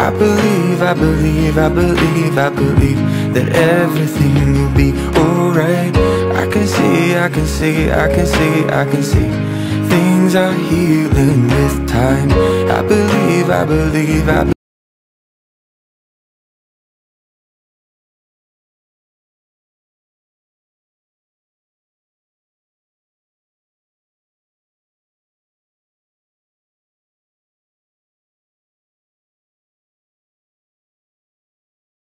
I believe, I believe, I believe, I believe That everything will be alright. I can see, I can see, I can see, I can see Things are healing with time. I believe, I believe, I believe